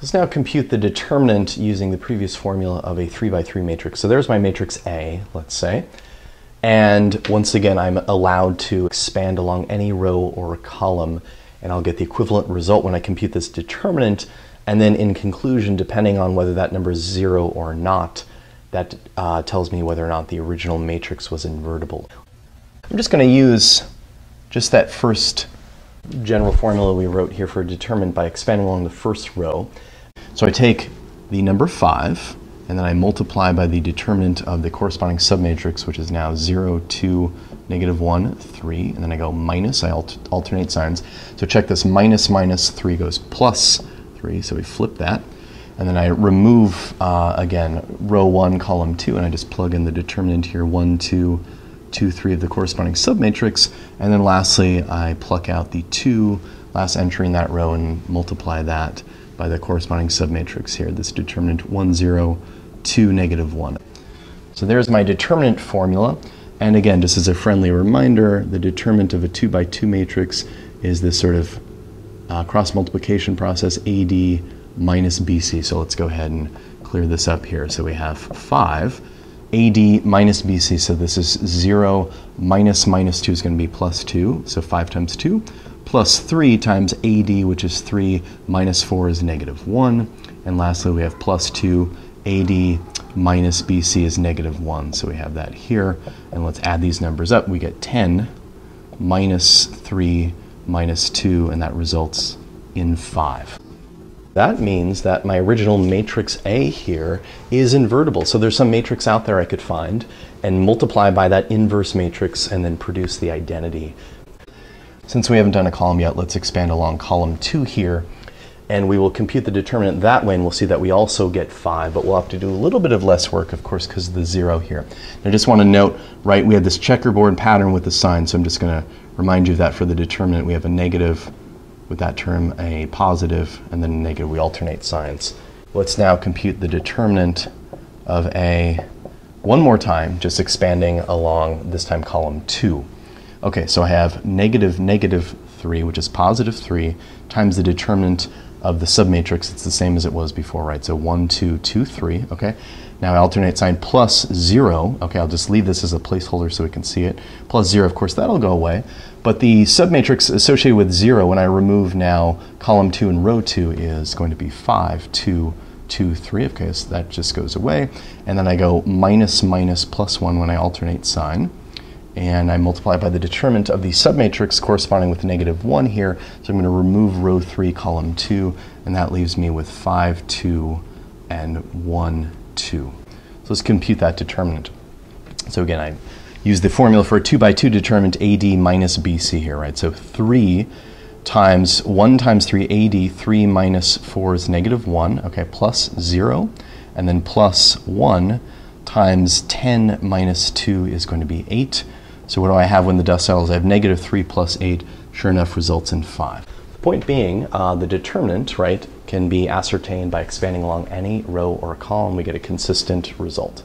Let's now compute the determinant using the previous formula of a 3 by 3 matrix. So there's my matrix A, let's say. And once again, I'm allowed to expand along any row or column, and I'll get the equivalent result when I compute this determinant. And then in conclusion, depending on whether that number is zero or not, that uh, tells me whether or not the original matrix was invertible. I'm just going to use just that first general formula we wrote here for a determinant by expanding along the first row. So I take the number 5, and then I multiply by the determinant of the corresponding submatrix, which is now 0, 2, negative 1, 3, and then I go minus, I alt alternate signs. So check this, minus minus 3 goes plus 3, so we flip that. And then I remove, uh, again, row 1, column 2, and I just plug in the determinant here, 1, 2, 2, 3 of the corresponding submatrix. And then lastly, I pluck out the 2, last entry in that row, and multiply that by the corresponding submatrix here, this determinant 1, 0, 2, negative 1. So there's my determinant formula. And again, just as a friendly reminder, the determinant of a 2 by 2 matrix is this sort of uh, cross multiplication process AD minus BC. So let's go ahead and clear this up here. So we have 5 AD minus BC. So this is 0 minus minus 2 is going to be plus 2. So 5 times 2 plus 3 times AD, which is 3, minus 4 is negative 1. And lastly, we have plus 2, AD minus BC is negative 1. So we have that here. And let's add these numbers up. We get 10 minus 3 minus 2, and that results in 5. That means that my original matrix A here is invertible. So there's some matrix out there I could find and multiply by that inverse matrix and then produce the identity since we haven't done a column yet, let's expand along column two here and we will compute the determinant that way and we'll see that we also get 5, but we'll have to do a little bit of less work, of course, because of the 0 here. I just want to note, right, we have this checkerboard pattern with the sign, so I'm just going to remind you that for the determinant. We have a negative with that term, a positive, and then a negative. We alternate signs. Let's now compute the determinant of a, one more time, just expanding along, this time column 2. Okay, so I have negative negative 3, which is positive 3, times the determinant of the submatrix. It's the same as it was before, right? So 1, 2, 2, 3, okay? Now I alternate sign plus 0. Okay, I'll just leave this as a placeholder so we can see it. Plus 0, of course, that'll go away. But the submatrix associated with 0, when I remove now column 2 and row 2, is going to be 5, 2, 2, 3. Okay, so that just goes away. And then I go minus, minus, plus 1 when I alternate sign and I multiply by the determinant of the submatrix corresponding with negative 1 here. So I'm going to remove row 3, column 2, and that leaves me with 5, 2, and 1, 2. So let's compute that determinant. So again, I use the formula for a 2 by 2 determinant AD minus BC here, right? So 3 times 1 times 3 AD, 3 minus 4 is negative 1, okay, plus 0, and then plus 1 times 10 minus 2 is going to be 8. So what do I have when the dust settles? I have negative 3 plus 8, sure enough, results in 5. The point being, uh, the determinant, right, can be ascertained by expanding along any row or column. We get a consistent result.